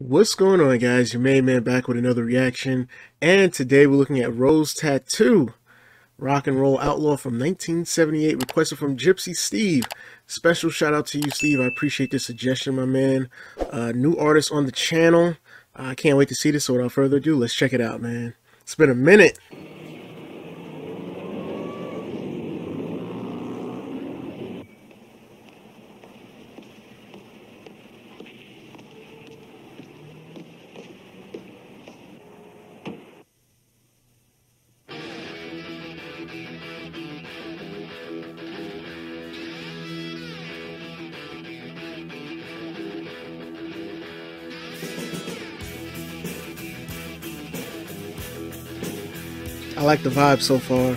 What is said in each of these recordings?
What's going on guys, your main man back with another reaction, and today we're looking at Rose Tattoo, Rock and Roll Outlaw from 1978, requested from Gypsy Steve. Special shout out to you Steve, I appreciate the suggestion my man. Uh, new artist on the channel, I can't wait to see this, so without further ado, let's check it out man. It's been a minute. I like the vibe so far.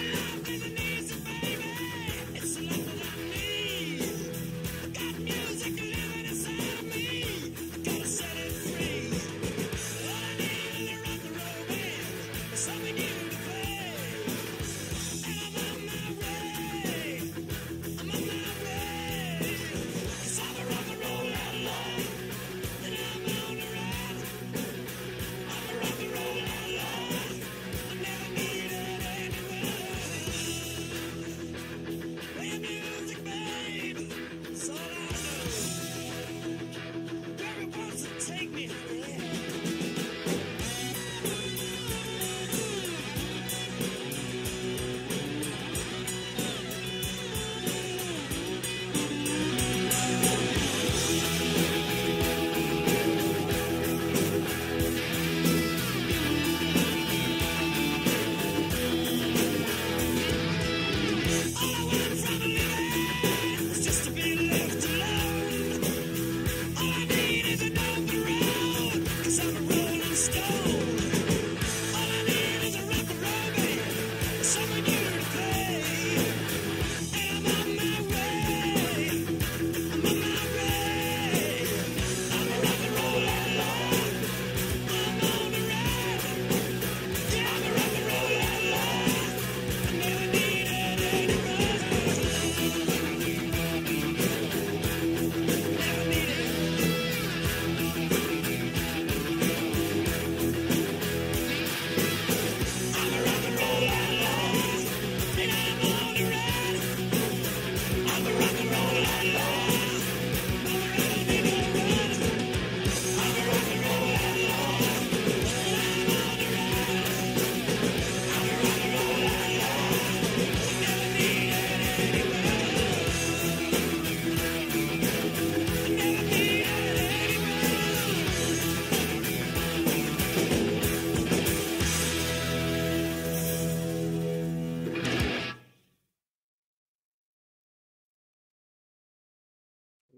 sky.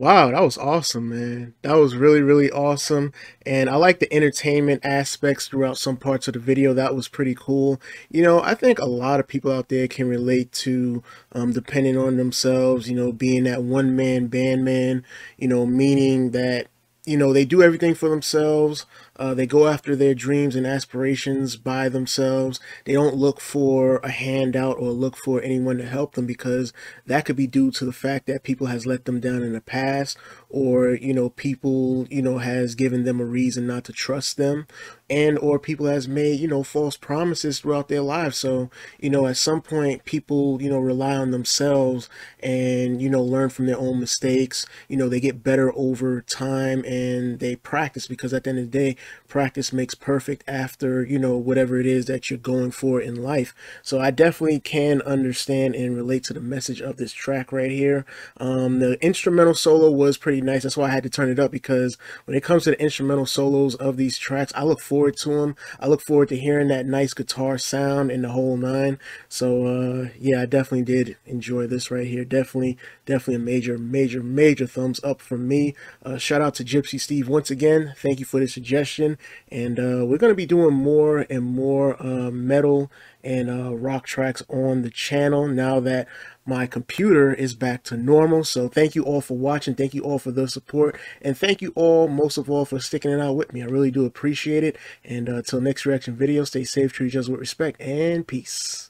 Wow, that was awesome, man. That was really, really awesome. And I like the entertainment aspects throughout some parts of the video. That was pretty cool. You know, I think a lot of people out there can relate to um, depending on themselves, you know, being that one man band man, you know, meaning that you know they do everything for themselves. Uh, they go after their dreams and aspirations by themselves. They don't look for a handout or look for anyone to help them because that could be due to the fact that people has let them down in the past or you know people you know has given them a reason not to trust them and or people has made you know false promises throughout their lives. So you know at some point people you know rely on themselves and you know learn from their own mistakes. You know they get better over time and they practice because at the end of the day practice makes perfect after you know whatever it is that you're going for in life. So i definitely can understand and relate to the message of this track right here. Um the instrumental solo was pretty nice. That's why I had to turn it up because when it comes to the instrumental solos of these tracks, I look forward to them. I look forward to hearing that nice guitar sound in the whole nine. So uh, yeah, I definitely did enjoy this right here. Definitely, definitely a major, major, major thumbs up from me. Uh, shout out to Gypsy Steve once again. Thank you for the suggestion. And uh, we're going to be doing more and more uh, metal and uh, rock tracks on the channel now that my computer is back to normal. So thank you all for watching. Thank you all for the support. And thank you all, most of all, for sticking it out with me. I really do appreciate it. And uh, until next reaction video, stay safe, treat each other with respect, and peace.